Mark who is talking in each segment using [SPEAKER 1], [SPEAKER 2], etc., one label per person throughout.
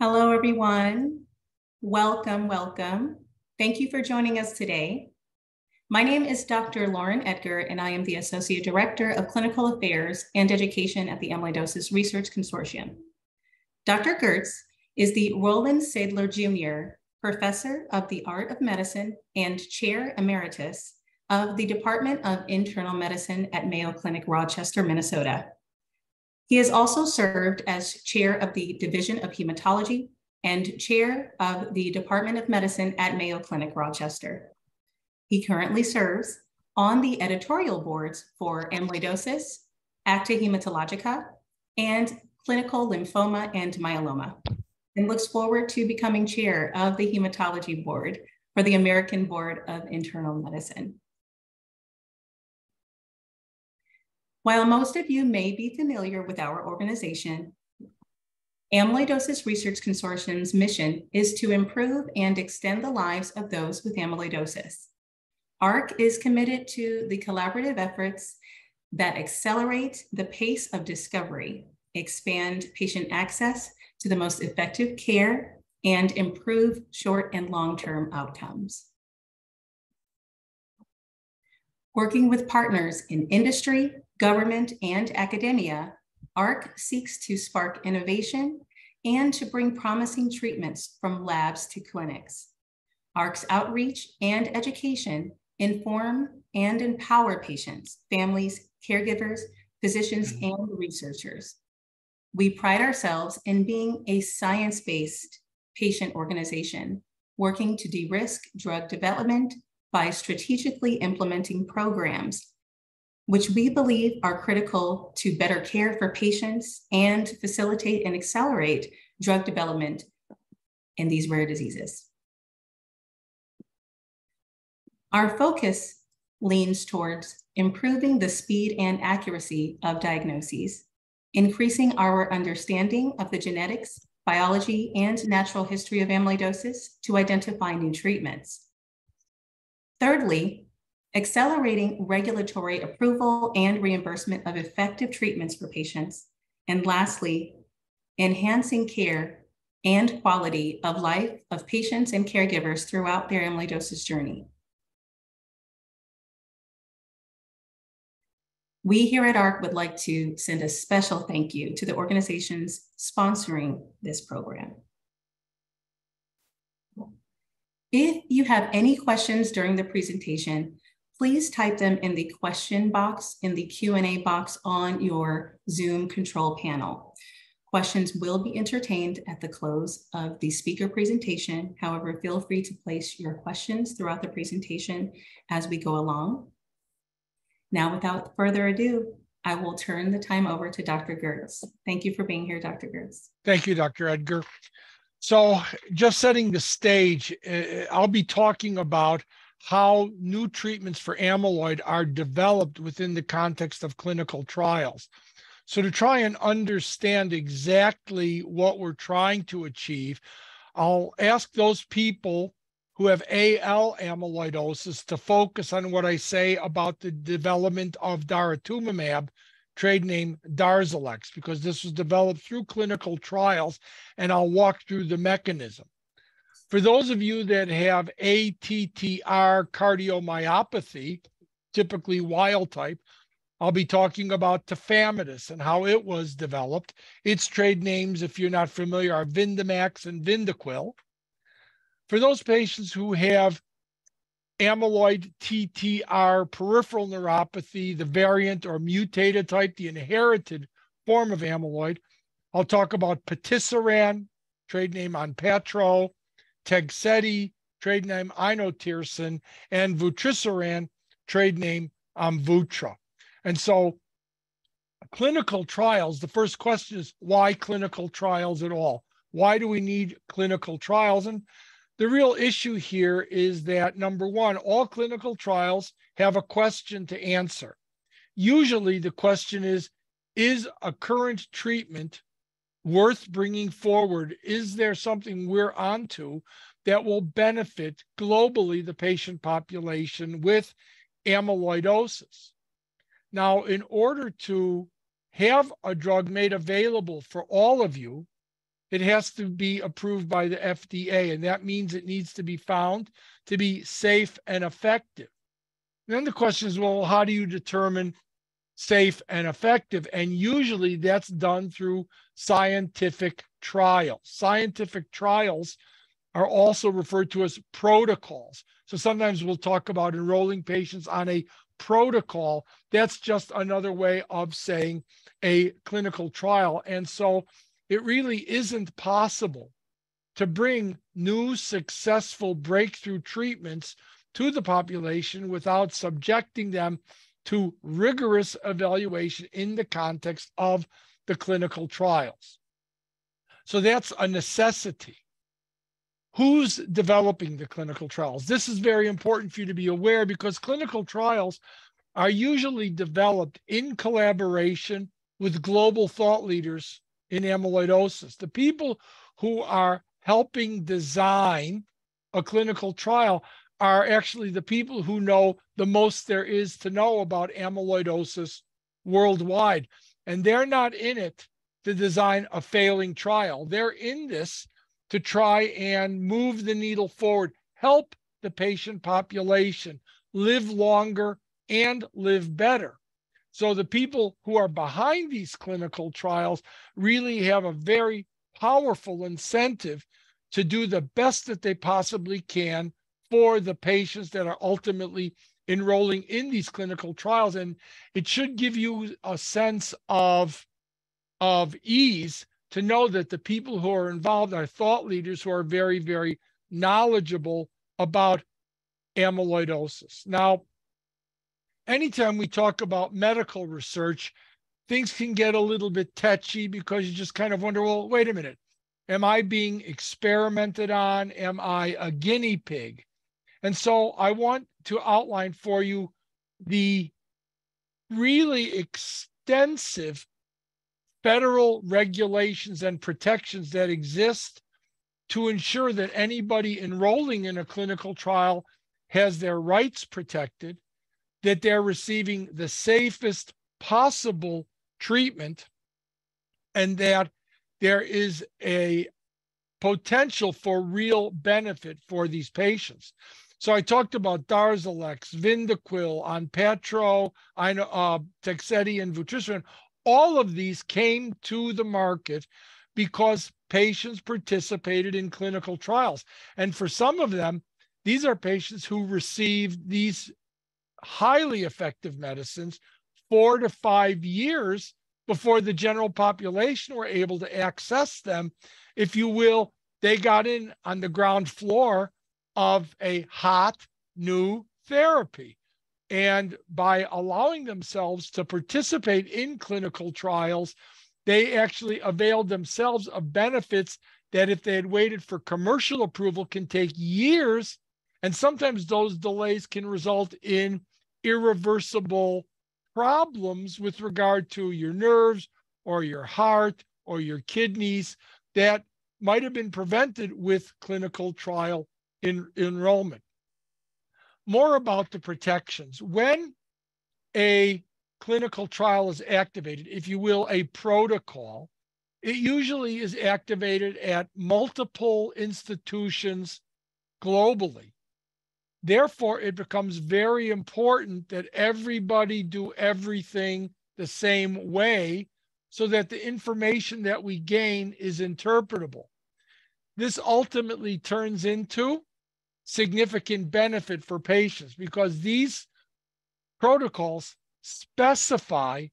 [SPEAKER 1] Hello, everyone. Welcome, welcome. Thank you for joining us today. My name is Dr. Lauren Edgar, and I am the Associate Director of Clinical Affairs and Education at the Amyloidosis Research Consortium. Dr. Gertz is the Roland Sadler Jr. Professor of the Art of Medicine and Chair Emeritus of the Department of Internal Medicine at Mayo Clinic, Rochester, Minnesota. He has also served as chair of the Division of Hematology and chair of the Department of Medicine at Mayo Clinic, Rochester. He currently serves on the editorial boards for amyloidosis, acta hematologica, and clinical lymphoma and myeloma, and looks forward to becoming chair of the hematology board for the American Board of Internal Medicine. While most of you may be familiar with our organization, Amyloidosis Research Consortium's mission is to improve and extend the lives of those with amyloidosis. ARC is committed to the collaborative efforts that accelerate the pace of discovery, expand patient access to the most effective care, and improve short and long-term outcomes. Working with partners in industry, government, and academia, ARC seeks to spark innovation and to bring promising treatments from labs to clinics. ARC's outreach and education inform and empower patients, families, caregivers, physicians, mm-hmm. and researchers. We pride ourselves in being a science based patient organization, working to de risk drug development by strategically implementing programs which we believe are critical to better care for patients and facilitate and accelerate drug development in these rare diseases. Our focus leans towards improving the speed and accuracy of diagnoses, increasing our understanding of the genetics, biology, and natural history of amyloidosis to identify new treatments. Thirdly, accelerating regulatory approval and reimbursement of effective treatments for patients. And lastly, enhancing care and quality of life of patients and caregivers throughout their amyloidosis journey. We here at ARC would like to send a special thank you to the organizations sponsoring this program. If you have any questions during the presentation, please type them in the question box in the Q&A box on your Zoom control panel. Questions will be entertained at the close of the speaker presentation. However, feel free to place your questions throughout the presentation as we go along. Now, without further ado, I will turn the time over to Dr. Gertz. Thank you for being here, Dr. Gertz.
[SPEAKER 2] Thank you, Dr. Edgar. So just setting the stage, eh, I'll be talking about how new treatments for amyloid are developed within the context of clinical trials. So, to try and understand exactly what we're trying to achieve, I'll ask those people who have AL amyloidosis to focus on what I say about the development of daratumumab, trade name Darzalex, because this was developed through clinical trials, and I'll walk through the mechanism. For those of you that have ATTR cardiomyopathy, typically wild type, I'll be talking about tafamidis and how it was developed. Its trade names, if you're not familiar, are Vyndamax and Vyndaqel. For those patients who have amyloid TTR peripheral neuropathy, the variant or mutated type, the inherited form of amyloid, I'll talk about patisiran, trade name on Onpattro, Tegsedi, trade name inotersen, and vutrisiran, trade name Amvuttra. And so clinical trials, the first question is why clinical trials at all? Why do we need clinical trials? And the real issue here is that number one, all clinical trials have a question to answer. Usually the question is, is a current treatment worth bringing forward? Is there something we're onto that will benefit globally the patient population with amyloidosis? Now, in order to have a drug made available for all of you, it has to be approved by the FDA, and that means it needs to be found to be safe and effective. Then the question is, well, how do you determine safe and effective? And usually that's done through scientific trials. Scientific trials are also referred to as protocols. So sometimes we'll talk about enrolling patients on a protocol. That's just another way of saying a clinical trial. And so it really isn't possible to bring new successful breakthrough treatments to the population without subjecting them to rigorous evaluation in the context of the clinical trials. So that's a necessity. Who's developing the clinical trials? This is very important for you to be aware because clinical trials are usually developed in collaboration with global thought leaders in amyloidosis. The people who are helping design a clinical trial are actually the people who know the most there is to know about amyloidosis worldwide. And they're not in it to design a failing trial. They're in this to try and move the needle forward, help the patient population live longer and live better. So the people who are behind these clinical trials really have a very powerful incentive to do the best that they possibly can for the patients that are ultimately enrolling in these clinical trials. And it should give you a sense of, of ease to know that the people who are involved are thought leaders who are very, very knowledgeable about amyloidosis. Now, anytime we talk about medical research, things can get a little bit touchy because you just kind of wonder, well, wait a minute. Am I being experimented on? Am I a guinea pig? And so I want to outline for you the really extensive federal regulations and protections that exist to ensure that anybody enrolling in a clinical trial has their rights protected that they're receiving the safest possible treatment and that there is a potential for real benefit for these patients. So I talked about Darzalex, Vyndaqel, Onpattro, uh, Tegsedi, and Vutrisiran. All of these came to the market because patients participated in clinical trials. And for some of them, these are patients who received these highly effective medicines four to five years before the general population were able to access them. If you will, they got in on the ground floor of a hot new therapy. And by allowing themselves to participate in clinical trials, they actually availed themselves of benefits that if they had waited for commercial approval can take years and sometimes those delays can result in irreversible problems with regard to your nerves or your heart or your kidneys that might have been prevented with clinical trial in, enrollment. More about the protections. When a clinical trial is activated, if you will, a protocol, it usually is activated at multiple institutions globally. Therefore, it becomes very important that everybody do everything the same way so that the information that we gain is interpretable. This ultimately turns into significant benefit for patients because these protocols specify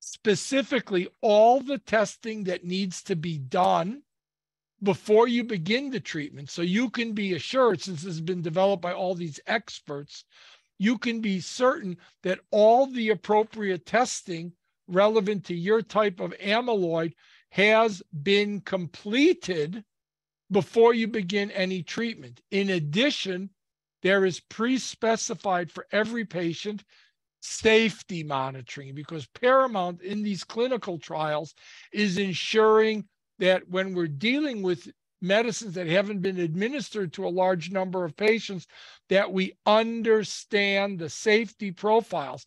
[SPEAKER 2] specifically all the testing that needs to be done before you begin the treatment. So you can be assured, since this has been developed by all these experts, you can be certain that all the appropriate testing relevant to your type of amyloid has been completed before you begin any treatment. In addition, there is pre specified for every patient safety monitoring because paramount in these clinical trials is ensuring that when we're dealing with medicines that haven't been administered to a large number of patients that we understand the safety profiles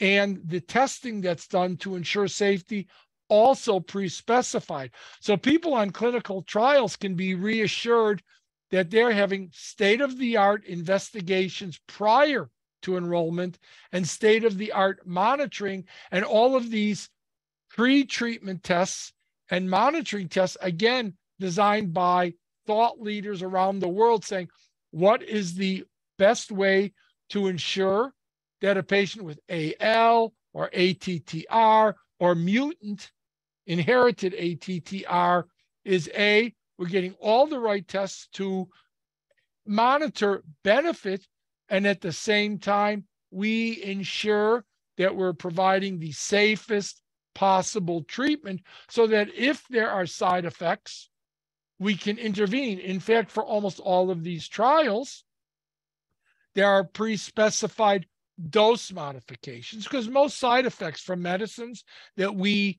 [SPEAKER 2] and the testing that's done to ensure safety also pre-specified. So people on clinical trials can be reassured that they're having state-of-the-art investigations prior to enrollment and state-of-the-art monitoring and all of these pre-treatment tests and monitoring tests again designed by thought leaders around the world saying what is the best way to ensure that a patient with AL or ATTR or mutant inherited ATTR is A, we're getting all the right tests to monitor benefit, and at the same time, we ensure that we're providing the safest possible treatment so that if there are side effects, we can intervene. In fact, for almost all of these trials, there are pre specified dose modifications because most side effects from medicines that we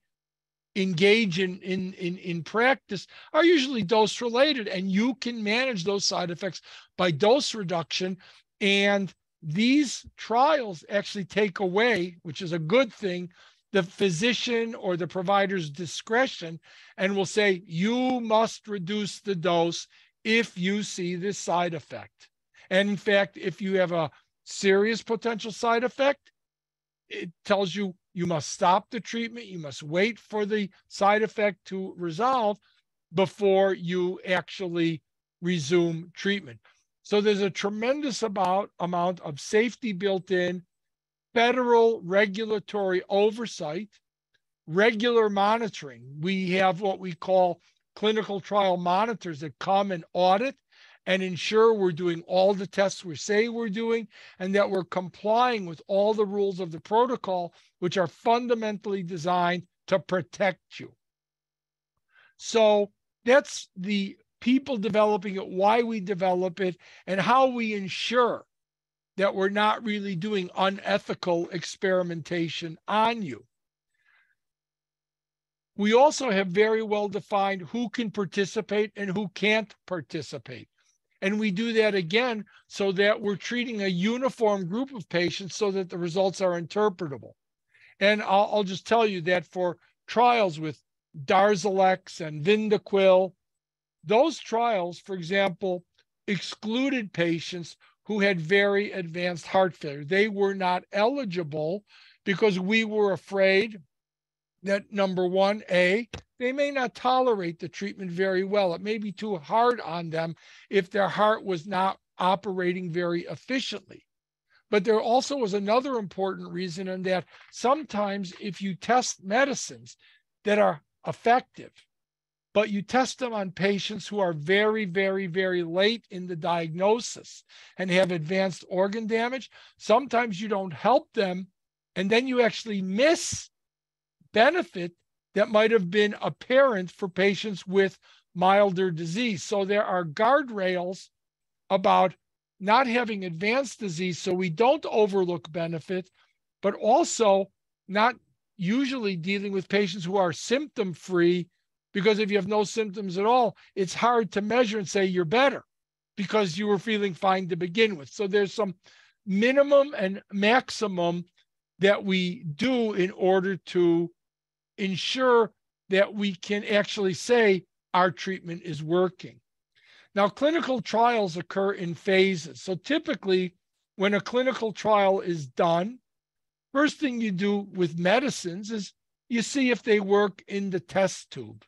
[SPEAKER 2] engage in, in in in practice are usually dose related and you can manage those side effects by dose reduction. And these trials actually take away which is a good thing the physician or the provider's discretion and will say you must reduce the dose if you see this side effect. And in fact if you have a serious potential side effect it tells you you must stop the treatment. You must wait for the side effect to resolve before you actually resume treatment. So there's a tremendous amount, amount of safety built in, federal regulatory oversight, regular monitoring. We have what we call clinical trial monitors that come and audit and ensure we're doing all the tests we say we're doing and that we're complying with all the rules of the protocol, which are fundamentally designed to protect you. So that's the people developing it, why we develop it, and how we ensure that we're not really doing unethical experimentation on you. We also have very well defined who can participate and who can't participate. And we do that again so that we're treating a uniform group of patients so that the results are interpretable. And I'll, I'll just tell you that for trials with Darzalex and Vyndaqel, those trials, for example, excluded patients who had very advanced heart failure. They were not eligible because we were afraid that number one, A, they may not tolerate the treatment very well. It may be too hard on them if their heart was not operating very efficiently. But there also was another important reason in that sometimes if you test medicines that are effective, but you test them on patients who are very, very, very late in the diagnosis and have advanced organ damage, sometimes you don't help them. And then you actually miss benefit that might have been apparent for patients with milder disease. So there are guardrails about not having advanced disease so we don't overlook benefit, but also not usually dealing with patients who are symptom free because if you have no symptoms at all, it's hard to measure and say you're better because you were feeling fine to begin with. So there's some minimum and maximum that we do in order to ensure that we can actually say our treatment is working. Now, clinical trials occur in phases. So typically, when a clinical trial is done, first thing you do with medicines is you see if they work in the test tube.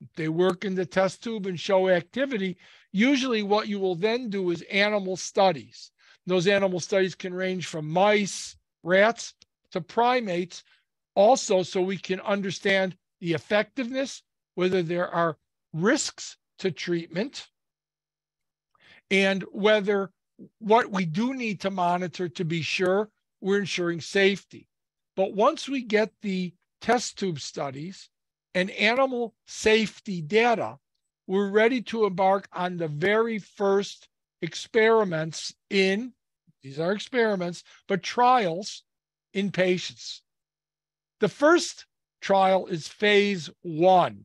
[SPEAKER 2] If they work in the test tube and show activity, usually what you will then do is animal studies. Those animal studies can range from mice, rats, to primates also so we can understand the effectiveness, whether there are risks to treatment, and whether what we do need to monitor to be sure we're ensuring safety. But once we get the test tube studies and animal safety data, we're ready to embark on the very first experiments in, these are experiments, but trials in patients. The first trial is phase one.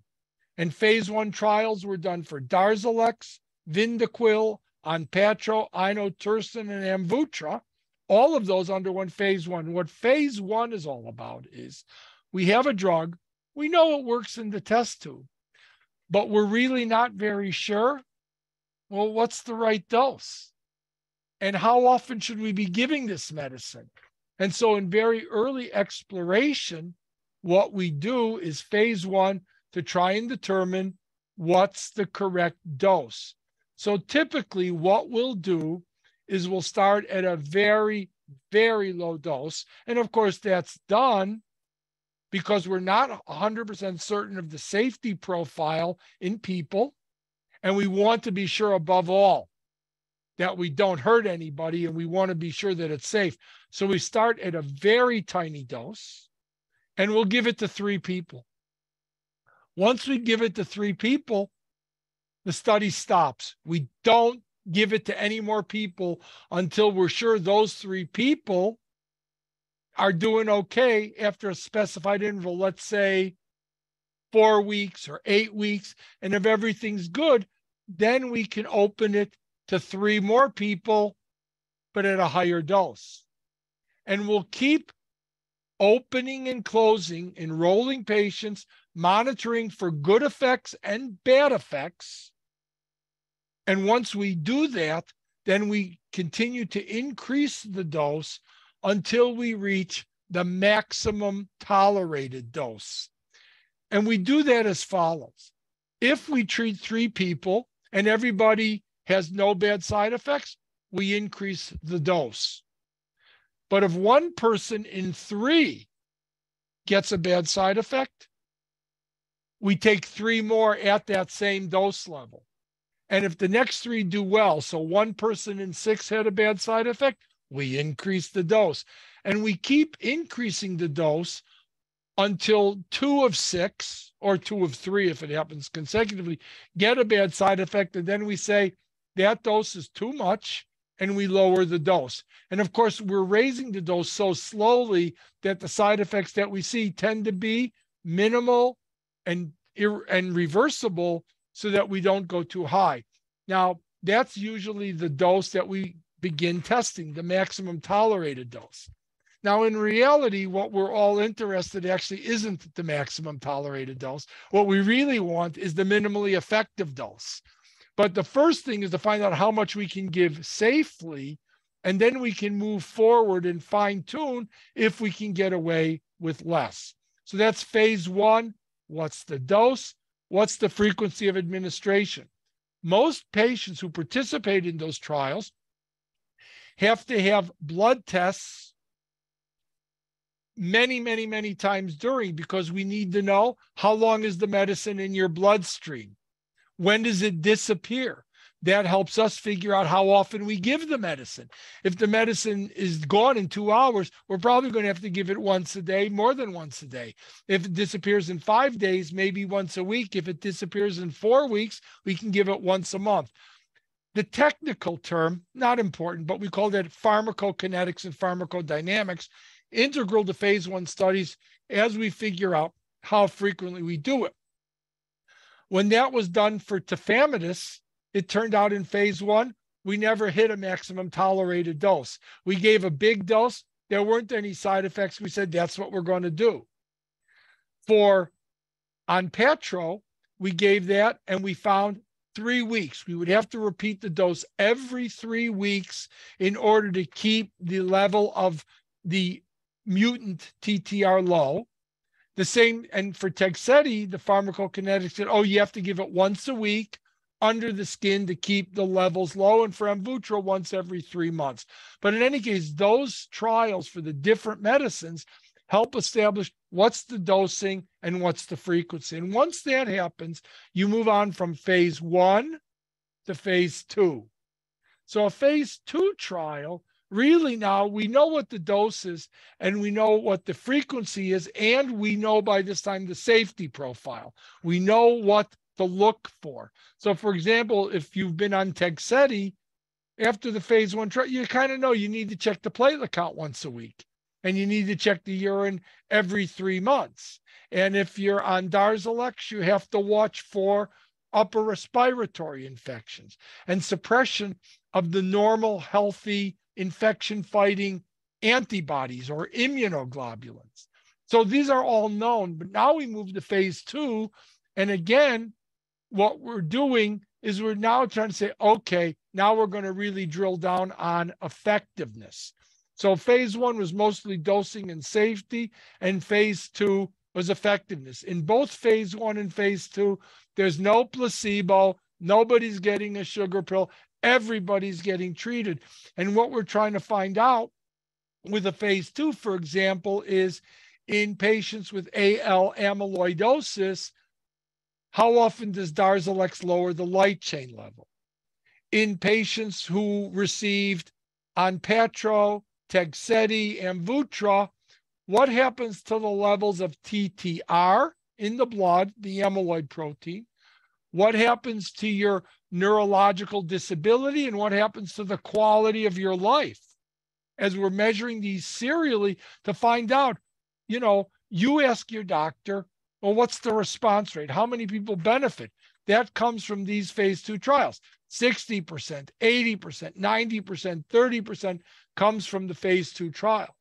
[SPEAKER 2] And phase one trials were done for Darzalex, Vyndaqel, Onpattro, Inotersen, and Amvuttra. All of those underwent phase one. What phase one is all about is we have a drug We know it works in the test tube, but we're really not very sure. Well, what's the right dose? And how often should we be giving this medicine? And so, in very early exploration, what we do is phase one to try and determine what's the correct dose. So, typically, what we'll do is we'll start at a very, very low dose. And of course, that's done because we're not 100% certain of the safety profile in people. And we want to be sure, above all, that we don't hurt anybody and we want to be sure that it's safe. So we start at a very tiny dose and we'll give it to three people. Once we give it to three people, the study stops. We don't give it to any more people until we're sure those three people are doing okay after a specified interval, let's say four weeks or eight weeks. And if everything's good, then we can open it to three more people, but at a higher dose. And we'll keep opening and closing, enrolling patients, monitoring for good effects and bad effects. And once we do that, then we continue to increase the dose until we reach the maximum tolerated dose. And we do that as follows. If we treat three people and everybody has no bad side effects, we increase the dose. But if one person in three gets a bad side effect, we take three more at that same dose level. And if the next three do well, so one person in six had a bad side effect, we increase the dose. And we keep increasing the dose until two of six or two of three, if it happens consecutively, get a bad side effect. And then we say that dose is too much and we lower the dose. And of course, we're raising the dose so slowly that the side effects that we see tend to be minimal and, and reversible so that we don't go too high. Now, that's usually the dose that we begin testing, the maximum tolerated dose. Now, in reality, what we're all interested in actually isn't the maximum tolerated dose. What we really want is the minimally effective dose. But the first thing is to find out how much we can give safely, and then we can move forward and fine tune if we can get away with less. So that's phase one. What's the dose? What's the frequency of administration? Most patients who participate in those trials have to have blood tests many, many, many times during because we need to know how long is the medicine in your bloodstream? When does it disappear? that helps us figure out how often we give the medicine. If the medicine is gone in two hours, we're probably going to have to give it once a day, more than once a day. If it disappears in five days, maybe once a week. If it disappears in four weeks, we can give it once a month. The technical term, not important, but we call that pharmacokinetics and pharmacodynamics, integral to phase one studies as we figure out how frequently we do it. When that was done for tafamidis, it turned out in phase one, we never hit a maximum tolerated dose. We gave a big dose. There weren't any side effects. We said that's what we're going to do. For Onpattro, we gave that and we found three weeks. We would have to repeat the dose every three weeks in order to keep the level of the mutant TTR low. The same, and for Tegsedi, the pharmacokinetics said, oh, you have to give it once a week under the skin to keep the levels low, and for Amvuttra once every three months. But in any case, those trials for the different medicines help establish what's the dosing and what's the frequency. And once that happens, you move on from phase one to phase two. So a phase two trial, really now we know what the dose is and we know what the frequency is, and we know by this time the safety profile. We know what to look for. So, for example, if you've been on Tegsedi after the phase one trial, you kind of know you need to check the platelet count once a week and you need to check the urine every three months. And if you're on Darzalex, you have to watch for upper respiratory infections and suppression of the normal, healthy infection fighting antibodies or immunoglobulins. So these are all known, but now we move to phase two. And again, what we're doing is we're now trying to say, okay, now we're going to really drill down on effectiveness. So phase one was mostly dosing and safety, and phase two was effectiveness. In both phase one and phase two, there's no placebo, nobody's getting a sugar pill, everybody's getting treated. And what we're trying to find out with a phase two, for example, is in patients with AL amyloidosis, how often does Darzalex lower the light chain level? In patients who received Onpattro, Tegsedi, Amvuttra, what happens to the levels of TTR in the blood, the amyloid protein? What happens to your neurological disability? And what happens to the quality of your life? As we're measuring these serially to find out, you know, you ask your doctor, well, what's the response rate? How many people benefit? That comes from these phase two trials. 60%, 80%, 90%, 30% comes from the phase two trial.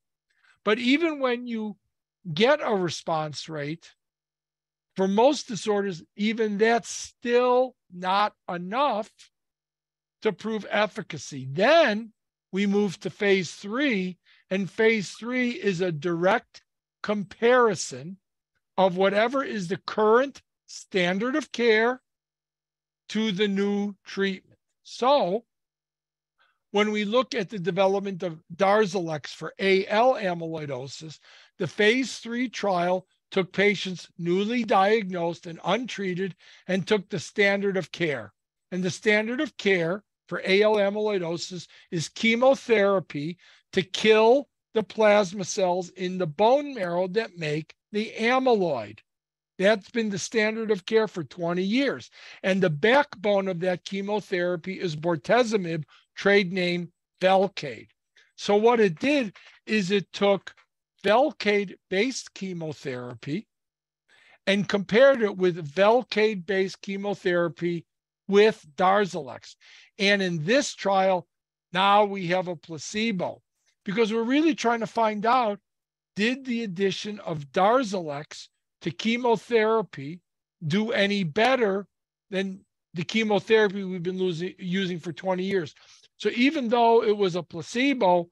[SPEAKER 2] But even when you get a response rate, for most disorders, even that's still not enough to prove efficacy. Then we move to phase three, and phase three is a direct comparison of whatever is the current standard of care to the new treatment. So, when we look at the development of Darzalex for AL amyloidosis, the phase three trial took patients newly diagnosed and untreated and took the standard of care. And the standard of care for AL amyloidosis is chemotherapy to kill the plasma cells in the bone marrow that make the amyloid. That's been the standard of care for 20 years. And the backbone of that chemotherapy is bortezomib, trade name Velcade. So what it did is it took Velcade-based chemotherapy and compared it with Velcade-based chemotherapy with Darzalex. And in this trial, now we have a placebo because we're really trying to find out did the addition of Darzalex to chemotherapy do any better than the chemotherapy we've been losing, using for 20 years? So even though it was a placebo,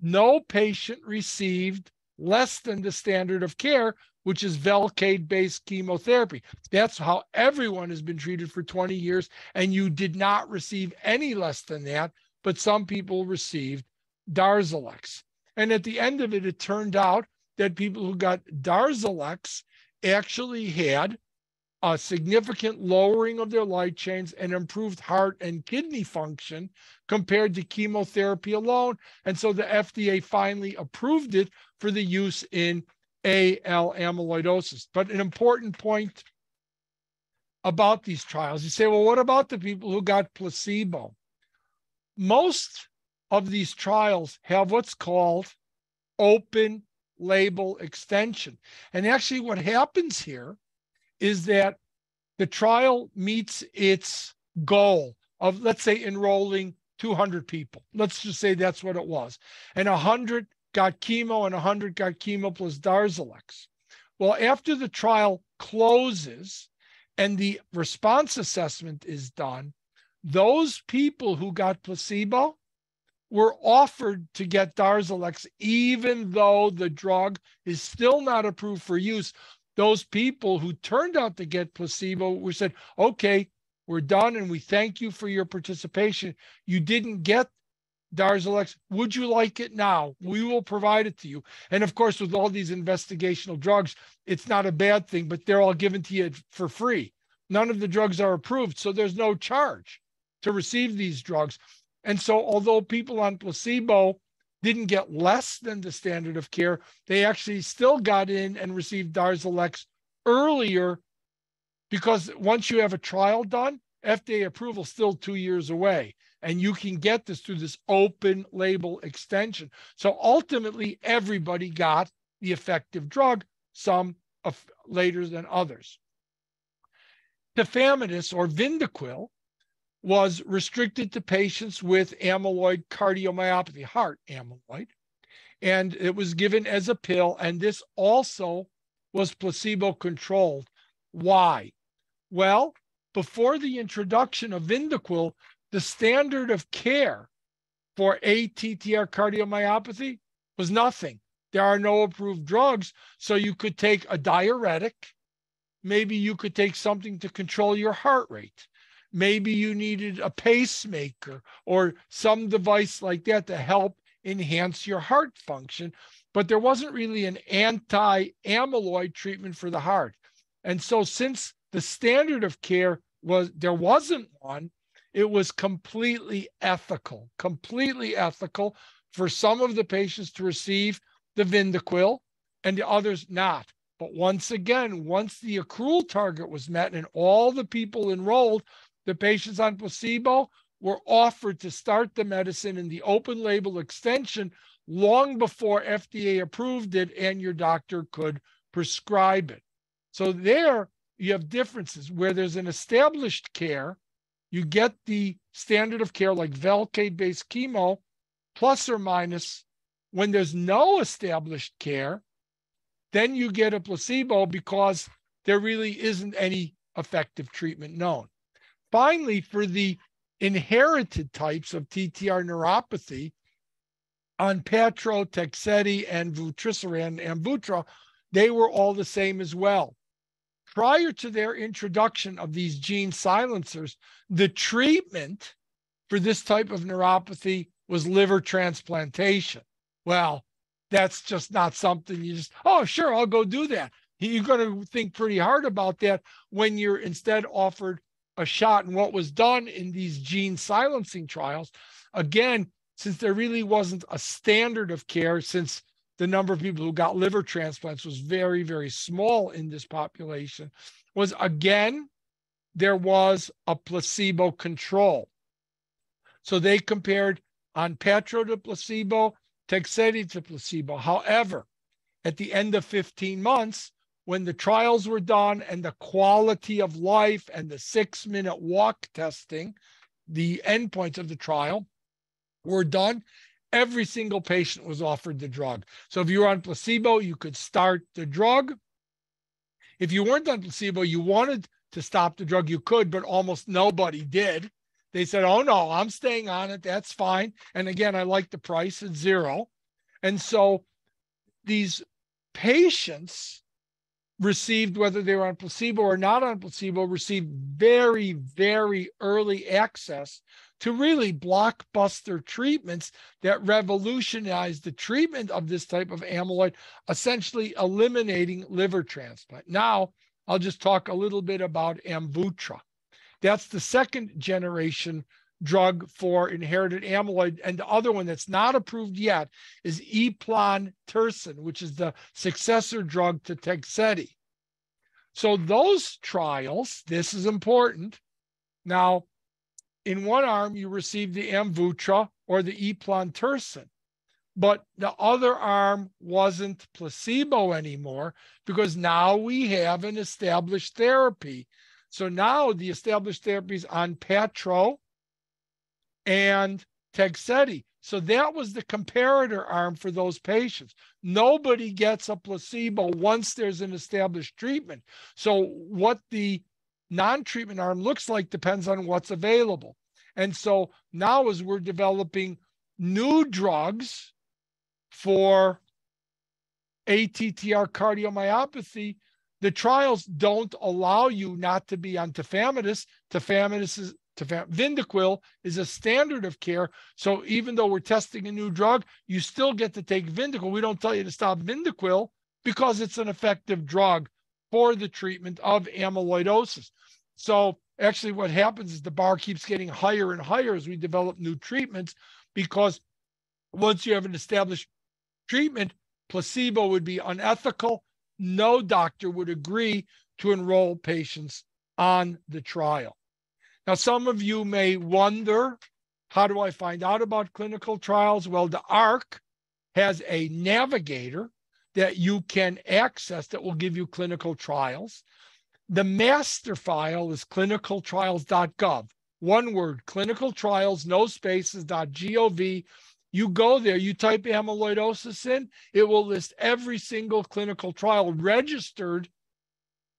[SPEAKER 2] no patient received less than the standard of care, which is Velcade based chemotherapy. That's how everyone has been treated for 20 years. And you did not receive any less than that, but some people received Darzalex. And at the end of it, it turned out that people who got Darzalex actually had a significant lowering of their light chains and improved heart and kidney function compared to chemotherapy alone. And so the FDA finally approved it for the use in AL amyloidosis. But an important point about these trials, you say, well, what about the people who got placebo? Most of these trials have what's called open label extension. And actually, what happens here is that the trial meets its goal of, let's say, enrolling 200 people. Let's just say that's what it was. And 100 got chemo and 100 got chemo plus Darzalex. Well, after the trial closes and the response assessment is done, those people who got placebo were offered to get Darzalex, even though the drug is still not approved for use. Those people who turned out to get placebo were said, okay, we're done and we thank you for your participation. You didn't get Darzalex. Would you like it now? We will provide it to you. And of course, with all these investigational drugs, it's not a bad thing, but they're all given to you for free. None of the drugs are approved, so there's no charge to receive these drugs. And so, although people on placebo didn't get less than the standard of care, they actually still got in and received Darzalex earlier because once you have a trial done, FDA approval still two years away. And you can get this through this open label extension. So ultimately, everybody got the effective drug, some later than others. Tafamidis or Vyndaqel was restricted to patients with amyloid cardiomyopathy, heart amyloid. and it was given as a pill. And this also was placebo controlled. Why? Well, before the introduction of Vyndaqel, the standard of care for ATTR cardiomyopathy was nothing. There are no approved drugs. So you could take a diuretic. Maybe you could take something to control your heart rate. Maybe you needed a pacemaker or some device like that to help enhance your heart function. But there wasn't really an anti amyloid treatment for the heart. And so, since the standard of care was there wasn't one, it was completely ethical, completely ethical for some of the patients to receive the Vyndaqel and the others not. But once again, once the accrual target was met and all the people enrolled, the patients on placebo were offered to start the medicine in the open label extension long before FDA approved it and your doctor could prescribe it. So there you have differences where there's an established care, you get the standard of care like Velcade based chemo, plus or minus. When there's no established care, then you get a placebo because there really isn't any effective treatment known. Finally, for the inherited types of TTR neuropathy, Onpattro, Tegsedi, and vutrisiran, Amvuttra, they were all the same as well. Prior to their introduction of these gene silencers, the treatment for this type of neuropathy was liver transplantation. Well, that's just not something you just, oh, sure, I'll go do that. You're going to think pretty hard about that when you're instead offered a shot. And what was done in these gene silencing trials, again, since there really wasn't a standard of care, since the number of people who got liver transplants was very, very small in this population, was again, there was a placebo control. So they compared Onpattro to placebo, Tegsedi to placebo. However, at the end of 15 months, when the trials were done and the quality of life and the six minute walk testing, the endpoints of the trial were done, every single patient was offered the drug. So if you were on placebo, you could start the drug. If you weren't on placebo, you wanted to stop the drug, you could, but almost nobody did. They said, oh no, I'm staying on it. That's fine. And again, I like the price at zero. And so these patients received, whether they were on placebo or not on placebo, received very, very early access to really blockbuster treatments that revolutionized the treatment of this type of amyloid, essentially eliminating liver transplant. Now, I'll just talk a little bit about Amvuttra. That's the second generation drug for inherited amyloid. And the other one that's not approved yet is eplontersen, which is the successor drug to Tegsedi. So those trials, this is important. Now, in one arm, you receive the Amvuttra or the eplontersen, but the other arm wasn't placebo anymore because now we have an established therapy. So now the established therapies Onpattro and Tegsedi. So that was the comparator arm for those patients. Nobody gets a placebo once there's an established treatment. So what the non-treatment arm looks like depends on what's available. And so now as we're developing new drugs for ATTR cardiomyopathy, the trials don't allow you not to be on tafamidis. Tafamidis is Vyndaqel is a standard of care. So even though we're testing a new drug, you still get to take Vyndaqel. We don't tell you to stop Vyndaqel because it's an effective drug for the treatment of amyloidosis. So actually what happens is the bar keeps getting higher and higher as we develop new treatments because once you have an established treatment, placebo would be unethical. No doctor would agree to enroll patients on the trial. Now, some of you may wonder, how do I find out about clinical trials? Well, the ARC has a navigator that you can access that will give you clinical trials. The master file is clinicaltrials.gov. One word, clinical trials, no spaces, .gov. You go there, you type amyloidosis in, it will list every single clinical trial registered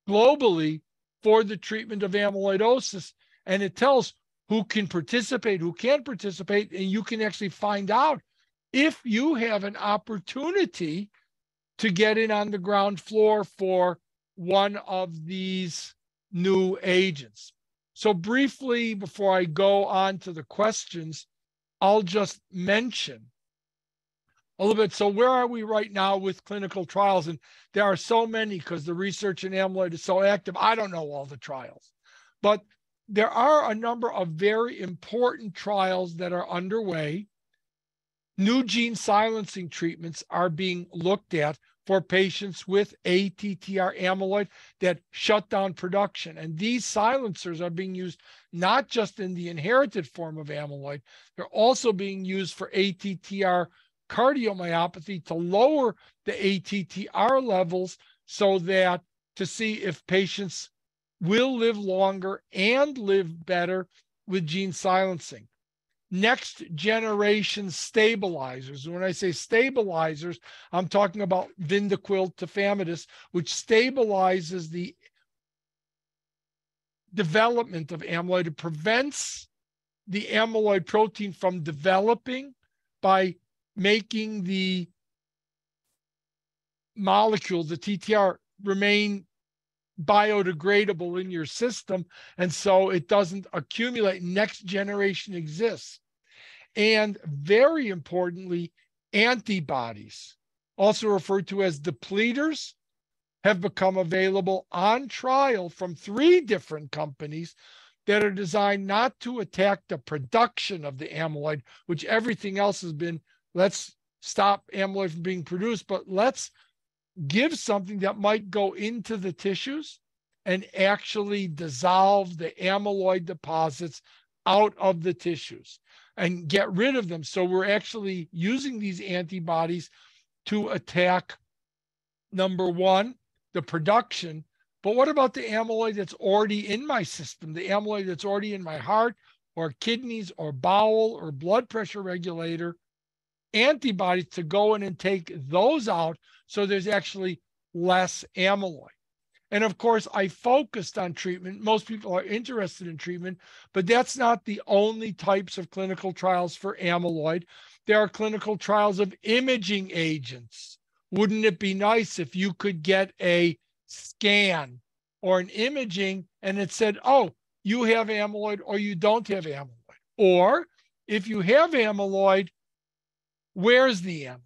[SPEAKER 2] globally for the treatment of amyloidosis. And it tells who can participate, who can't participate, and you can actually find out if you have an opportunity to get in on the ground floor for one of these new agents. So, briefly, before I go on to the questions, I'll just mention a little bit. So, where are we right now with clinical trials? And there are so many because the research in amyloid is so active. I don't know all the trials, but there are a number of very important trials that are underway. New gene silencing treatments are being looked at for patients with ATTR amyloid that shut down production. And these silencers are being used not just in the inherited form of amyloid, they're also being used for ATTR cardiomyopathy to lower the ATTR levels so that to see if patients will live longer and live better with gene silencing. Next generation stabilizers. When I say stabilizers, I'm talking about Vyndaqel tafamidis, which stabilizes the development of amyloid. It prevents the amyloid protein from developing by making the molecule, the TTR, remain biodegradable in your system. And so it doesn't accumulate. Next generation exists. And very importantly, antibodies, also referred to as depleters, have become available on trial from three different companies that are designed not to attack the production of the amyloid, which everything else has been let's stop amyloid from being produced, but let's give something that might go into the tissues and actually dissolve the amyloid deposits out of the tissues and get rid of them. So we're actually using these antibodies to attack number one, the production. But what about the amyloid that's already in my system, the amyloid that's already in my heart or kidneys or bowel or blood pressure regulator? Antibodies to go in and take those out so there's actually less amyloid. And of course, I focused on treatment. Most people are interested in treatment, but that's not the only types of clinical trials for amyloid. There are clinical trials of imaging agents. Wouldn't it be nice if you could get a scan or an imaging and it said, oh, you have amyloid or you don't have amyloid? Or if you have amyloid, where's the amyloid?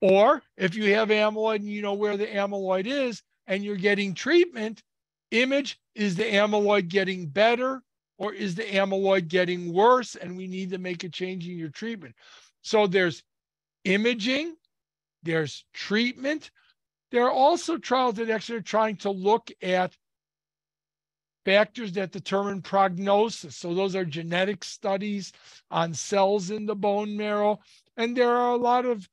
[SPEAKER 2] Or if you have amyloid and you know where the amyloid is and you're getting treatment, image is the amyloid getting better or is the amyloid getting worse? And we need to make a change in your treatment. So there's imaging, there's treatment. There are also trials that actually are trying to look at factors that determine prognosis. So those are genetic studies on cells in the bone marrow. And there are a lot of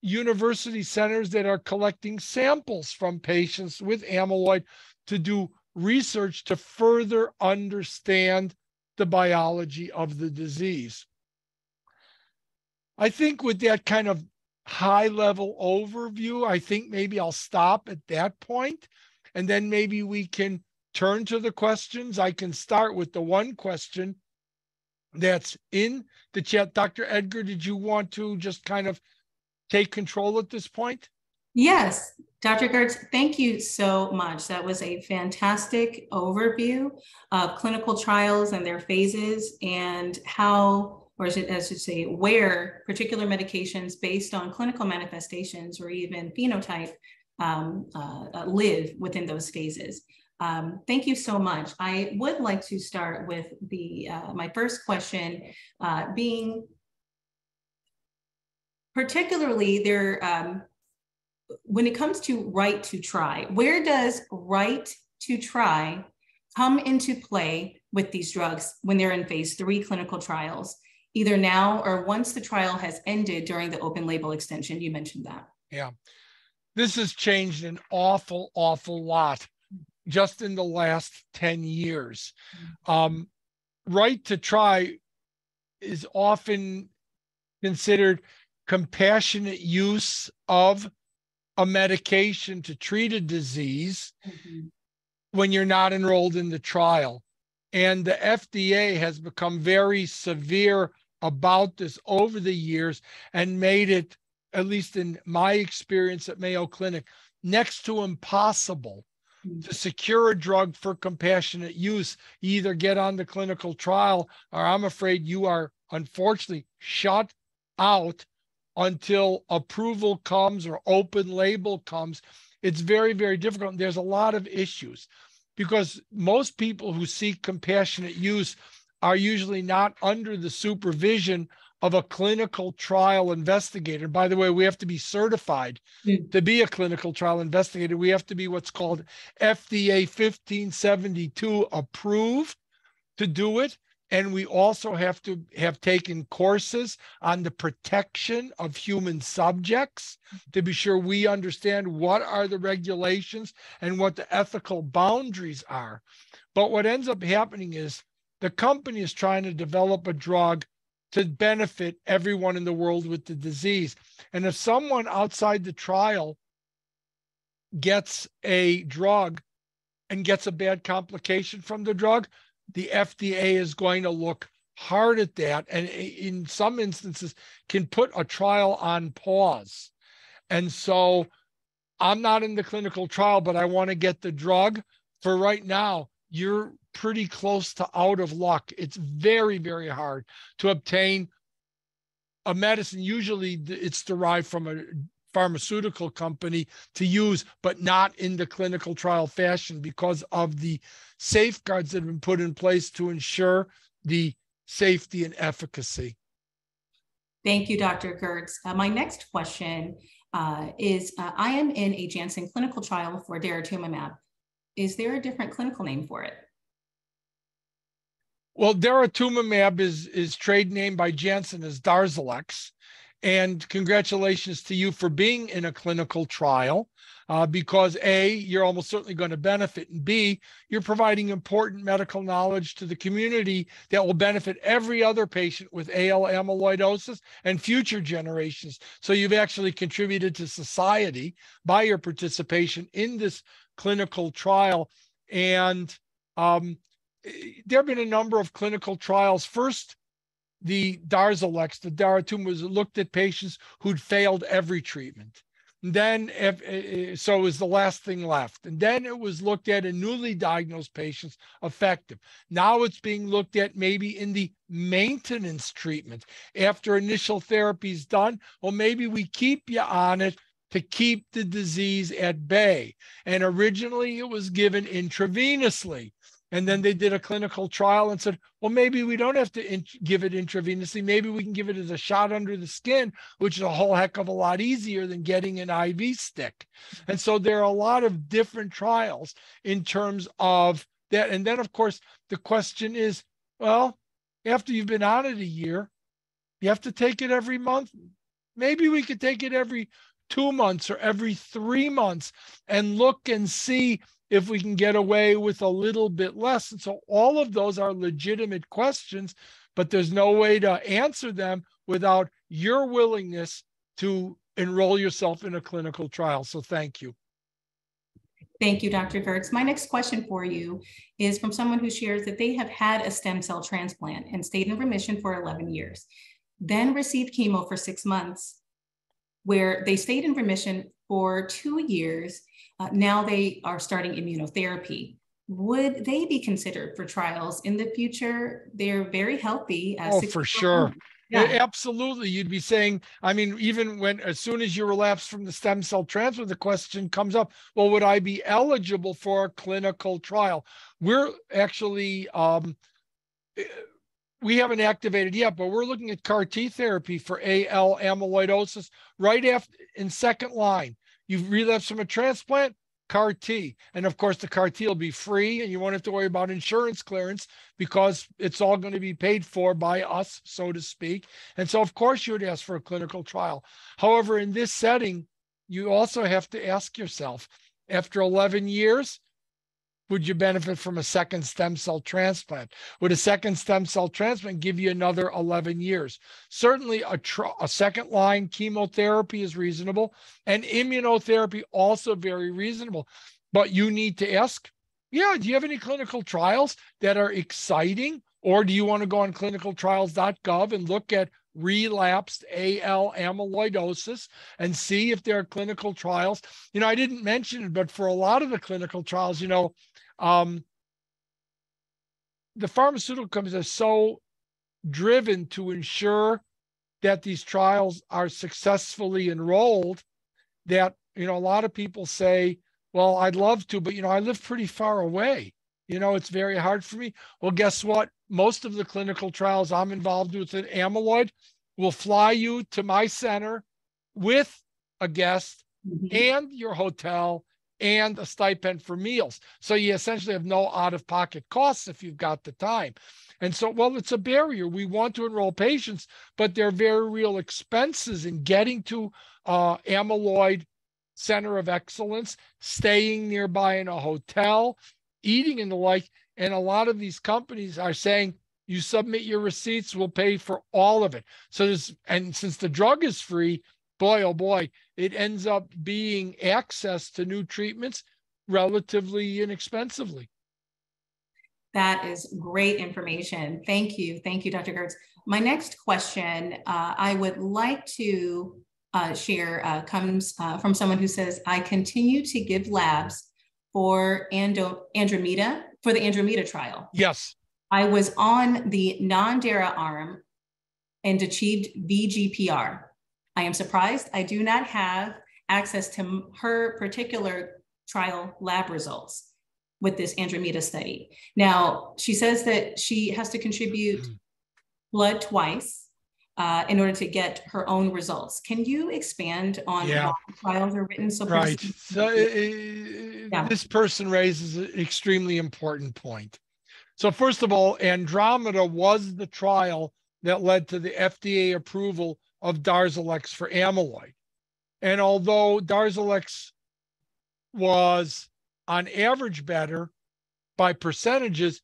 [SPEAKER 2] university centers that are collecting samples from patients with amyloid to do research to further understand the biology of the disease. I think with that kind of high level overview, I think maybe I'll stop at that point and then maybe we can turn to the questions. I can start with the one question that's in the chat. Dr. Edgar, did you want to just kind of take control at this point?
[SPEAKER 1] Yes, Dr. Gertz, thank you so much. That was a fantastic overview of clinical trials and their phases and how, or as I should say, where particular medications based on clinical manifestations or even phenotype um, uh, uh live within those phases. Um, thank you so much. I would like to start with the uh, my first question uh, being particularly there um, when it comes to right to try where does right to try come into play with these drugs when they're in phase three clinical trials either now or once the trial has ended during the open label extension? You mentioned that.
[SPEAKER 2] Yeah. This has changed an awful awful lot just in the last 10 years mm-hmm. um, right to try is often considered compassionate use of a medication to treat a disease mm-hmm. when you're not enrolled in the trial. And the FDA has become very severe about this over the years and made it, at least in my experience at Mayo Clinic, next to impossible. Hmm. to secure a drug for compassionate use. Either get on the clinical trial, or I'm afraid you are unfortunately shut out until approval comes or open label comes. It's very, very difficult. There's a lot of issues because most people who seek compassionate use are usually not under the supervision of a clinical trial investigator. By the way, we have to be certified mm. to be a clinical trial investigator. We have to be what's called FDA 1572 approved to do it. And we also have to have taken courses on the protection of human subjects to be sure we understand what are the regulations and what the ethical boundaries are. But what ends up happening is the company is trying to develop a drug to benefit everyone in the world with the disease. And if someone outside the trial gets a drug and gets a bad complication from the drug, the FDA is going to look hard at that and in some instances can put a trial on pause. And so I'm not in the clinical trial, but I want to get the drug. For right now, you're pretty close to out of luck. It's very, very hard to obtain a medicine. Usually it's derived from a pharmaceutical company to use, but not in the clinical trial fashion because of the safeguards that have been put in place to ensure the safety and efficacy.
[SPEAKER 1] Thank you, Dr. Gertz. Uh, my next question uh, is uh, I am in a Janssen clinical trial for daratumumab. Is there a different clinical name for it?
[SPEAKER 2] Well, daratumumab is is trade name by Janssen as Darzalex, and congratulations to you for being in a clinical trial. Uh, because A, you're almost certainly going to benefit, and B, you're providing important medical knowledge to the community that will benefit every other patient with AL amyloidosis and future generations. So you've actually contributed to society by your participation in this clinical trial. And um, there have been a number of clinical trials. First, the Darzalex, the Daratum, was looked at patients who'd failed every treatment. And then, if, eh, eh, so it was the last thing left. And then it was looked at in newly diagnosed patients, effective. Now it's being looked at maybe in the maintenance treatment after initial therapy is done. Well, maybe we keep you on it to keep the disease at bay. And originally it was given intravenously. And then they did a clinical trial and said, well, maybe we don't have to give it intravenously. Maybe we can give it as a shot under the skin, which is a whole heck of a lot easier than getting an IV stick. And so there are a lot of different trials in terms of that. And then, of course, the question is well, after you've been on it a year, you have to take it every month. Maybe we could take it every two months or every three months and look and see if we can get away with a little bit less. And so all of those are legitimate questions, but there's no way to answer them without your willingness to enroll yourself in a clinical trial. So thank you.
[SPEAKER 1] Thank you, Dr. Gertz. My next question for you is from someone who shares that they have had a stem cell transplant and stayed in remission for 11 years, then received chemo for six months, where they stayed in remission for two years. Uh, now they are starting immunotherapy. Would they be considered for trials in the future? They're very healthy.
[SPEAKER 2] oh, for sure. Yeah. absolutely. You'd be saying, I mean, even when as soon as you relapse from the stem cell transplant, the question comes up, well, would I be eligible for a clinical trial? We're actually um, we haven't activated yet, but we're looking at CAR T therapy for AL amyloidosis right after in second line. You've relapsed from a transplant, CAR T. And of course, the CAR T will be free and you won't have to worry about insurance clearance because it's all going to be paid for by us, so to speak. And so, of course, you would ask for a clinical trial. However, in this setting, you also have to ask yourself after 11 years, would you benefit from a second stem cell transplant? Would a second stem cell transplant give you another 11 years? Certainly, a, tr- a second line chemotherapy is reasonable, and immunotherapy also very reasonable. But you need to ask, yeah, do you have any clinical trials that are exciting? Or do you want to go on clinicaltrials.gov and look at relapsed AL amyloidosis and see if there are clinical trials? You know, I didn't mention it, but for a lot of the clinical trials, you know, um, the pharmaceutical companies are so driven to ensure that these trials are successfully enrolled that you know a lot of people say well i'd love to but you know i live pretty far away. You know it's very hard for me. Well guess what? Most of the clinical trials i'm involved with in amyloid will fly you to my center with a guest mm-hmm. and your hotel and a stipend for meals. So you essentially have no out of pocket costs if you've got the time. And so, well, it's a barrier. We want to enroll patients, but there are very real expenses in getting to uh, amyloid center of excellence, staying nearby in a hotel, eating and the like. And a lot of these companies are saying, you submit your receipts, we'll pay for all of it. So there's, and since the drug is free, boy, oh boy, it ends up being access to new treatments relatively inexpensively.
[SPEAKER 1] That is great information. Thank you. Thank you, Dr. Gertz. My next question uh, I would like to uh, share uh, comes uh, from someone who says, I continue to give labs for Ando- Andromeda, for the Andromeda trial.
[SPEAKER 2] Yes.
[SPEAKER 1] I was on the non DARA arm and achieved VGPR. I am surprised I do not have access to her particular trial lab results with this Andromeda study. Now, she says that she has to contribute mm-hmm. blood twice uh, in order to get her own results. Can you expand on yeah. how trials are written?
[SPEAKER 2] So right. So uh, yeah. this person raises an extremely important point. So first of all, Andromeda was the trial that led to the FDA approval of Darzalex for amyloid. And although Darzalex was on average better by percentages,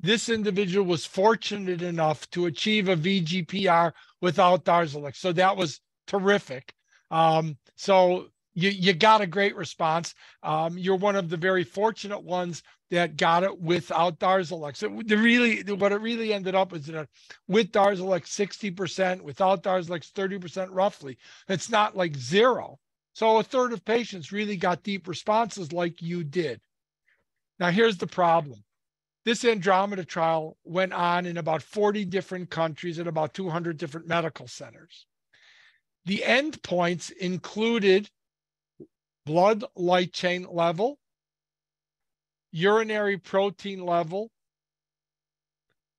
[SPEAKER 2] this individual was fortunate enough to achieve a VGPR without Darzalex. So that was terrific. Um, so you, you got a great response. Um, you're one of the very fortunate ones that got it without Darzalex. It, the really, what it really ended up is that uh, with Darzalex 60%, without Darzalex 30% roughly. It's not like zero. So a third of patients really got deep responses like you did. Now here's the problem. This Andromeda trial went on in about 40 different countries at about 200 different medical centers. The endpoints included blood light chain level, urinary protein level,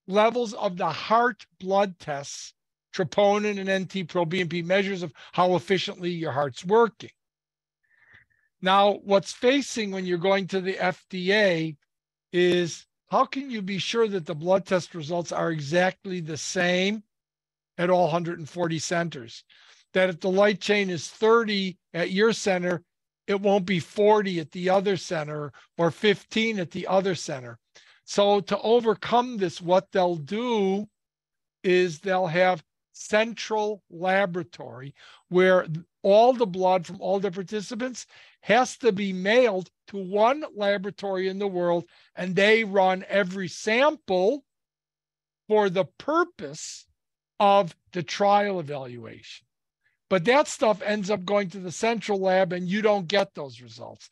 [SPEAKER 2] levels of the heart blood tests, troponin and NT-proBNP measures of how efficiently your heart's working. Now, what's facing when you're going to the FDA is how can you be sure that the blood test results are exactly the same at all 140 centers? That if the light chain is 30 at your center, it won't be 40 at the other center or 15 at the other center. So to overcome this, what they'll do is they'll have central laboratory where all the blood from all the participants has to be mailed to one laboratory in the world and they run every sample for the purpose of the trial evaluation. But that stuff ends up going to the central lab and you don't get those results.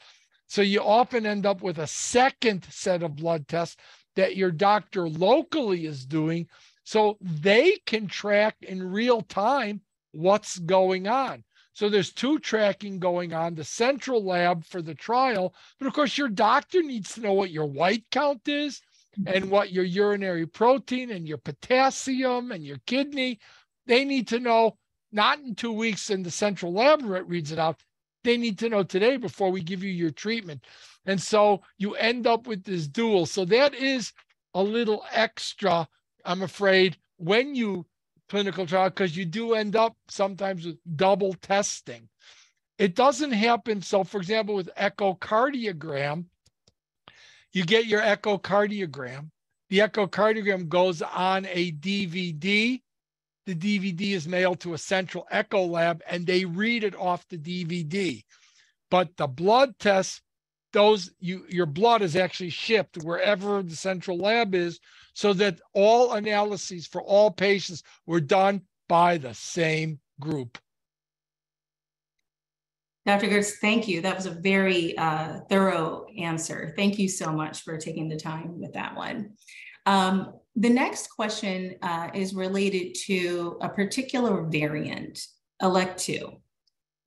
[SPEAKER 2] So you often end up with a second set of blood tests that your doctor locally is doing so they can track in real time what's going on. So there's two tracking going on the central lab for the trial, but of course, your doctor needs to know what your white count is and what your urinary protein and your potassium and your kidney. They need to know not in two weeks and the central lab reads it out. They need to know today before we give you your treatment. And so you end up with this dual. So that is a little extra, I'm afraid, when you clinical trial, because you do end up sometimes with double testing. It doesn't happen. So, for example, with echocardiogram, You get your echocardiogram. The echocardiogram goes on a DVD. The DVD is mailed to a central echo lab and they read it off the DVD. But the blood tests, those you your blood is actually shipped wherever the central lab is so that all analyses for all patients were done by the same group.
[SPEAKER 1] Dr. Gertz, thank you. That was a very uh, thorough answer. Thank you so much for taking the time with that one. Um, the next question uh, is related to a particular variant, ALECT2.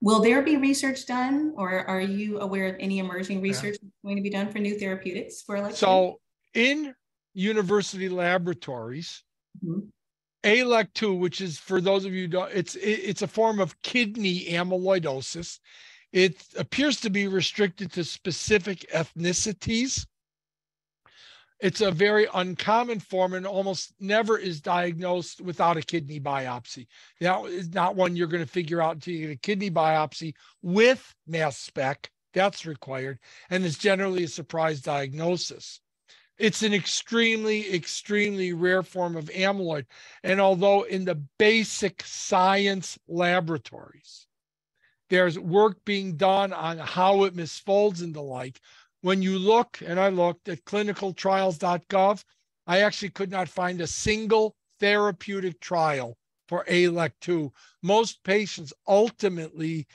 [SPEAKER 1] Will there be research done, or are you aware of any emerging research yeah. going to be done for new therapeutics for ALECT2?
[SPEAKER 2] So, in university laboratories, mm-hmm. ALECT2, which is for those of you don't, it's it's a form of kidney amyloidosis. It appears to be restricted to specific ethnicities. It's a very uncommon form and almost never is diagnosed without a kidney biopsy. That is not one you're going to figure out until you get a kidney biopsy with mass spec. That's required. And it's generally a surprise diagnosis. It's an extremely, extremely rare form of amyloid. And although in the basic science laboratories, there's work being done on how it misfolds and the like. When you look, and I looked at clinicaltrials.gov, I actually could not find a single therapeutic trial for ALECT2. Most patients ultimately,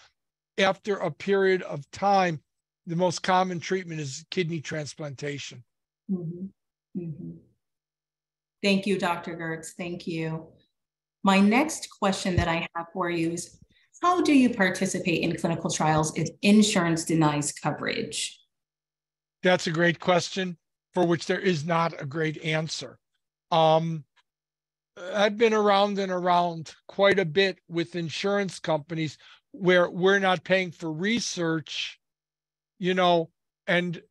[SPEAKER 2] after a period of time, the most common treatment is kidney transplantation. Mm-hmm.
[SPEAKER 1] Mm-hmm. Thank you, Dr. Gertz. Thank you. My next question that I have for you is how do you participate in clinical trials if insurance denies coverage?
[SPEAKER 2] That's a great question for which there is not a great answer. Um, I've been around and around quite a bit with insurance companies where we're not paying for research, you know, and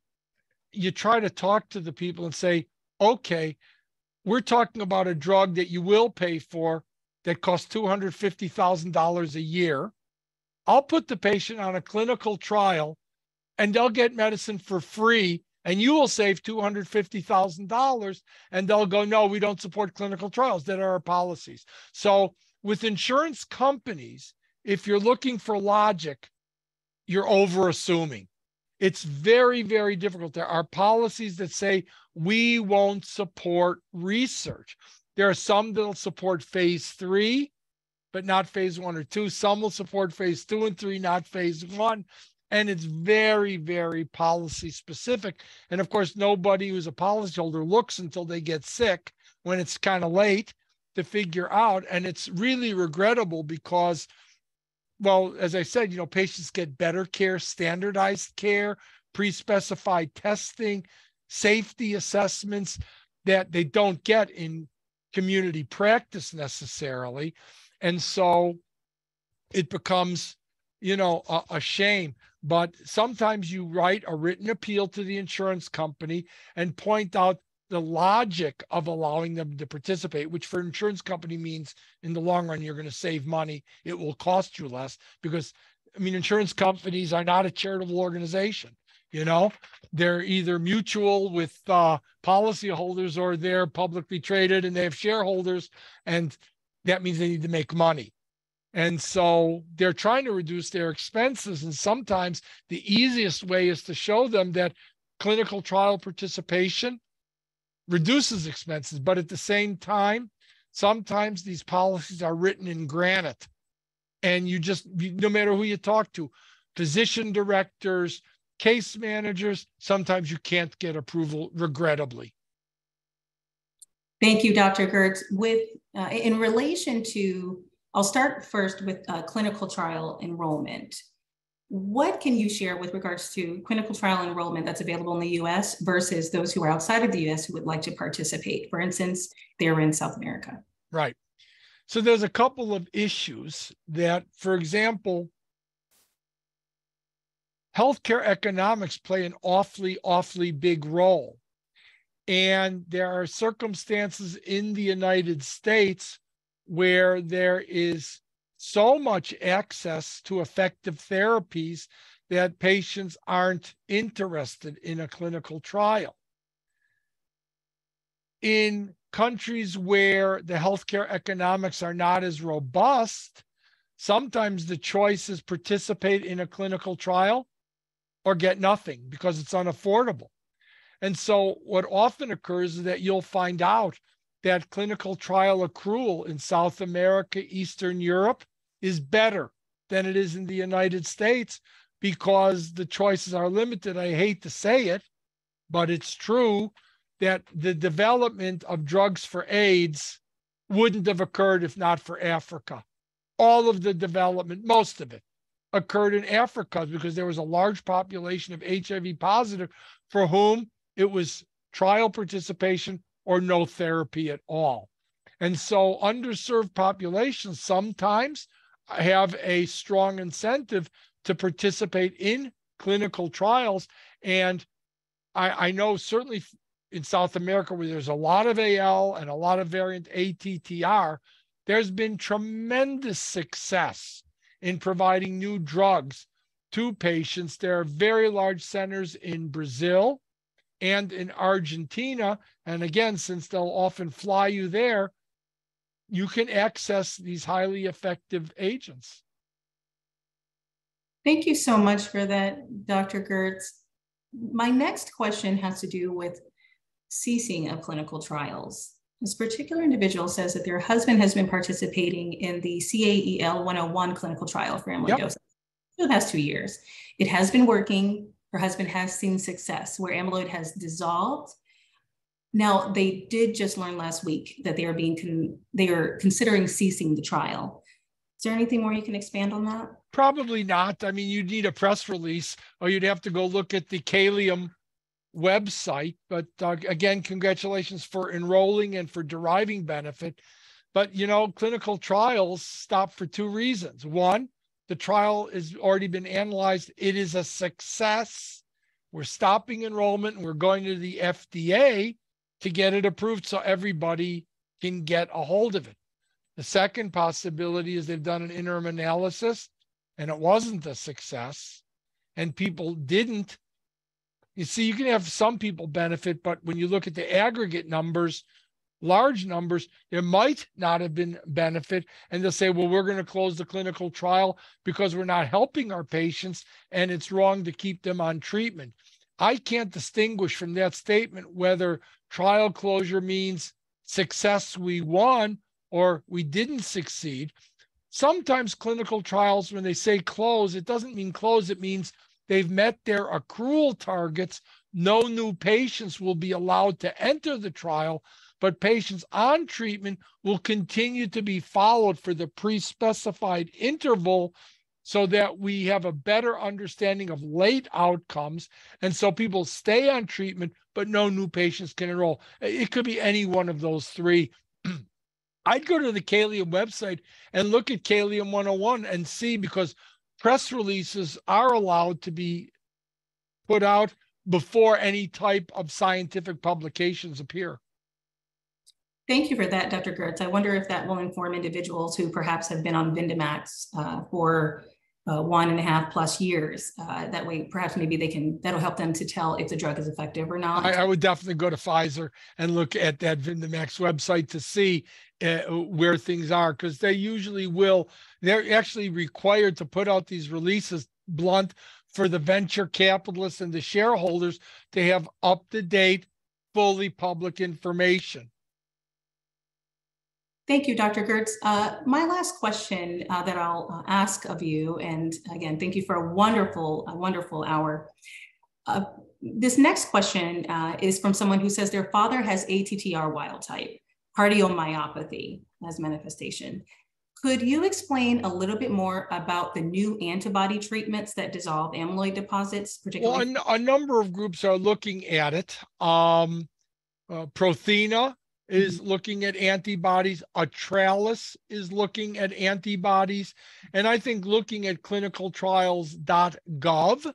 [SPEAKER 2] you try to talk to the people and say, okay, we're talking about a drug that you will pay for that costs $250,000 a year. I'll put the patient on a clinical trial and they'll get medicine for free and you will save $250,000 and they'll go, no, we don't support clinical trials that are our policies. So with insurance companies, if you're looking for logic, you're over assuming. It's very, very difficult. There are policies that say we won't support research. There are some that'll support phase three, but not phase one or two. Some will support phase two and three, not phase one. And it's very, very policy specific. And of course, nobody who's a policyholder looks until they get sick when it's kind of late to figure out. And it's really regrettable because, well, as I said, you know, patients get better care, standardized care, pre specified testing, safety assessments that they don't get in community practice necessarily. And so it becomes, you know, a, a, shame. But sometimes you write a written appeal to the insurance company and point out the logic of allowing them to participate, which for an insurance company means in the long run, you're going to save money. It will cost you less because, I mean, insurance companies are not a charitable organization you know they're either mutual with uh, policyholders or they're publicly traded and they have shareholders and that means they need to make money and so they're trying to reduce their expenses and sometimes the easiest way is to show them that clinical trial participation reduces expenses but at the same time sometimes these policies are written in granite and you just no matter who you talk to physician directors case managers, sometimes you can't get approval, regrettably.
[SPEAKER 1] Thank you, Dr. Gertz. With uh, in relation to, I'll start first with uh, clinical trial enrollment. What can you share with regards to clinical trial enrollment that's available in the US versus those who are outside of the US who would like to participate? For instance, they're in South America.
[SPEAKER 2] Right. So there's a couple of issues that, for example, healthcare economics play an awfully, awfully big role. And there are circumstances in the United States where there is so much access to effective therapies that patients aren't interested in a clinical trial. in countries where the healthcare economics are not as robust, sometimes the choice is participate in a clinical trial or get nothing because it's unaffordable. And so, what often occurs is that you'll find out that clinical trial accrual in South America, Eastern Europe is better than it is in the United States because the choices are limited. I hate to say it, but it's true that the development of drugs for AIDS wouldn't have occurred if not for Africa. All of the development, most of it, occurred in Africa because there was a large population of HIV positive for whom it was trial participation or no therapy at all. And so underserved populations sometimes have a strong incentive to participate in clinical trials. And I, I know certainly in South America, where there's a lot of AL and a lot of variant ATTR, there's been tremendous success in providing new drugs to patients. There are very large centers in Brazil and in Argentina. And again, since they'll often fly you there, you can access these highly effective agents.
[SPEAKER 1] Thank you so much for that, Dr. Gertz. My next question has to do with ceasing of clinical trials. This particular individual says that their husband has been participating in the CAEL 101 clinical trial for amyloidosis yep. for the past two years. It has been working. Her husband has seen success where amyloid has dissolved. Now, they did just learn last week that they are being con- they are considering ceasing the trial. Is there anything more you can expand on that?
[SPEAKER 2] Probably not. I mean, you'd need a press release, or you'd have to go look at the Caelum website. But uh, again, congratulations for enrolling and for deriving benefit. But you know, clinical trials stop for two reasons. One, the trial has already been analyzed, it is a success. We're stopping enrollment and we're going to the FDA to get it approved so everybody can get a hold of it. The second possibility is they've done an interim analysis and it wasn't a success and people didn't you see, you can have some people benefit, but when you look at the aggregate numbers, large numbers, there might not have been benefit. And they'll say, well, we're going to close the clinical trial because we're not helping our patients and it's wrong to keep them on treatment. I can't distinguish from that statement whether trial closure means success, we won, or we didn't succeed. Sometimes clinical trials, when they say close, it doesn't mean close, it means They've met their accrual targets. No new patients will be allowed to enter the trial, but patients on treatment will continue to be followed for the pre specified interval so that we have a better understanding of late outcomes. And so people stay on treatment, but no new patients can enroll. It could be any one of those three. I'd go to the Caelum website and look at Caelum 101 and see because press releases are allowed to be put out before any type of scientific publications appear.
[SPEAKER 1] Thank you for that, Dr. Gertz. I wonder if that will inform individuals who perhaps have been on Vyndamax uh, for uh, one and a half plus years. Uh, that way, perhaps maybe they can, that'll help them to tell if the drug is effective or not.
[SPEAKER 2] I, I would definitely go to Pfizer and look at that Vyndamax website to see uh, where things are because they usually will they're actually required to put out these releases blunt for the venture capitalists and the shareholders to have up to date fully public information
[SPEAKER 1] Thank you, Dr. Gertz. Uh, my last question uh, that I'll uh, ask of you, and again, thank you for a wonderful, a wonderful hour. Uh, this next question uh, is from someone who says their father has ATTR wild type cardiomyopathy as manifestation. Could you explain a little bit more about the new antibody treatments that dissolve amyloid deposits,
[SPEAKER 2] particularly? Well, a, a number of groups are looking at it. Um, uh, Prothena is mm-hmm. looking at antibodies. Attralus is looking at antibodies. And I think looking at clinicaltrials.gov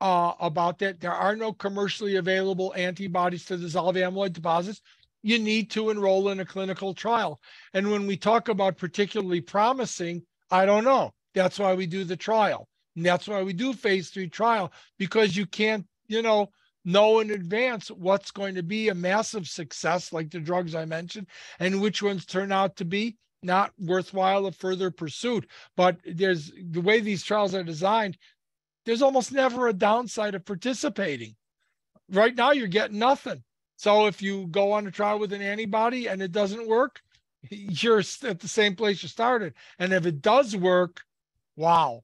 [SPEAKER 2] uh, about that, there are no commercially available antibodies to dissolve amyloid deposits you need to enroll in a clinical trial. And when we talk about particularly promising, I don't know. That's why we do the trial. And that's why we do phase three trial because you can't, you know, know in advance what's going to be a massive success, like the drugs I mentioned, and which ones turn out to be not worthwhile of further pursuit. But there's the way these trials are designed, there's almost never a downside of participating. Right now, you're getting nothing. So if you go on a trial with an antibody and it doesn't work, you're at the same place you started. And if it does work, wow.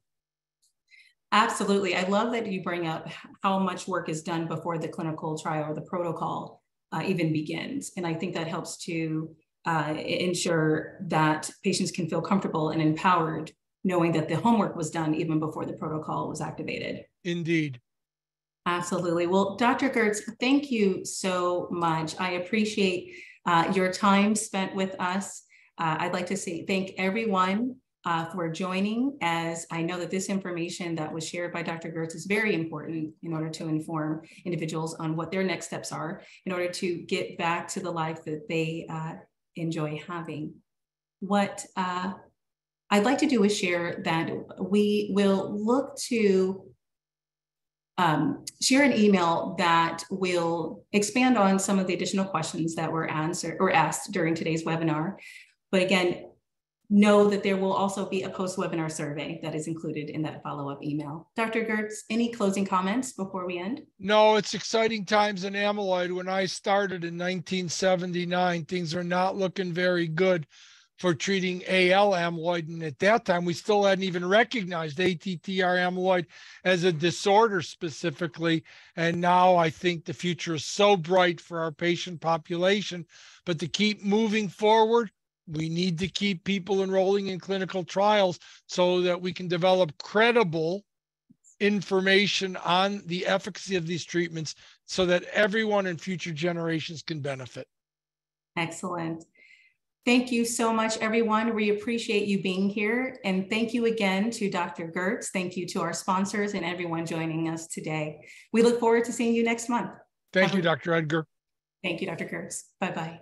[SPEAKER 1] Absolutely. I love that you bring up how much work is done before the clinical trial or the protocol uh, even begins. And I think that helps to uh, ensure that patients can feel comfortable and empowered knowing that the homework was done even before the protocol was activated.
[SPEAKER 2] Indeed.
[SPEAKER 1] Absolutely. Well, Dr. Gertz, thank you so much. I appreciate uh, your time spent with us. Uh, I'd like to say thank everyone uh, for joining as I know that this information that was shared by Dr. Gertz is very important in order to inform individuals on what their next steps are in order to get back to the life that they uh, enjoy having. What uh, I'd like to do is share that we will look to um, share an email that will expand on some of the additional questions that were answered or asked during today's webinar. But again, know that there will also be a post-webinar survey that is included in that follow-up email. Dr. Gertz, any closing comments before we end?
[SPEAKER 2] No, it's exciting times in amyloid. When I started in 1979, things are not looking very good for treating AL amyloid. And at that time, we still hadn't even recognized ATTR amyloid as a disorder specifically. And now I think the future is so bright for our patient population. But to keep moving forward, we need to keep people enrolling in clinical trials so that we can develop credible information on the efficacy of these treatments so that everyone in future generations can benefit.
[SPEAKER 1] Excellent. Thank you so much, everyone. We appreciate you being here. And thank you again to Dr. Gertz. Thank you to our sponsors and everyone joining us today. We look forward to seeing you next month.
[SPEAKER 2] Thank Have you, Dr. Edgar.
[SPEAKER 1] Thank you, Dr. Gertz. Bye-bye.